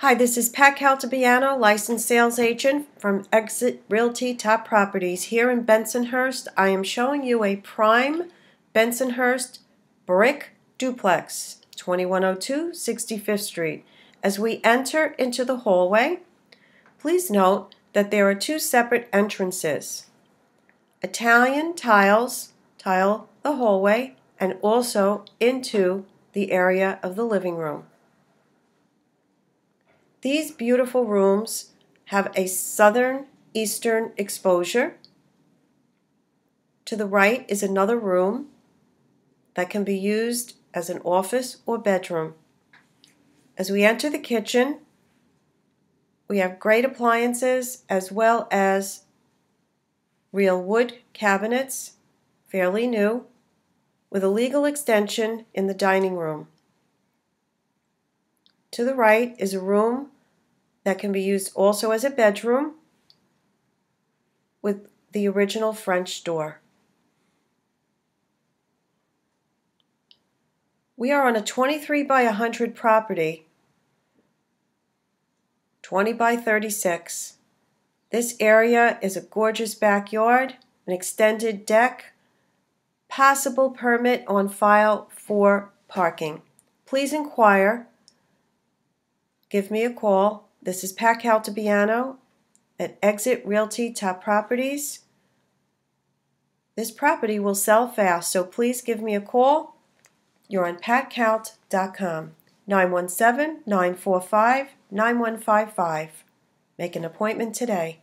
Hi, this is Pat Caltabiano, licensed sales agent from Exit Realty Top Properties here in Bensonhurst. I am showing you a prime Bensonhurst brick duplex, 2102 65th Street. As we enter into the hallway, please note that there are two separate entrances. Italian tiles tile the hallway and also into the area of the living room. These beautiful rooms have a southern eastern exposure. To the right is another room that can be used as an office or bedroom. As we enter the kitchen, we have great appliances as well as real wood cabinets, fairly new, with a legal extension in the dining room. To the right is a room that can be used also as a bedroom with the original French door. We are on a 23 by 100 property, 20 by 36. This area is a gorgeous backyard, an extended deck, possible permit on file for parking. Please inquire give me a call. This is Pat Caltabiano at Exit Realty Top Properties. This property will sell fast, so please give me a call. You're on patcalt.com, 917 945 9155. Make an appointment today.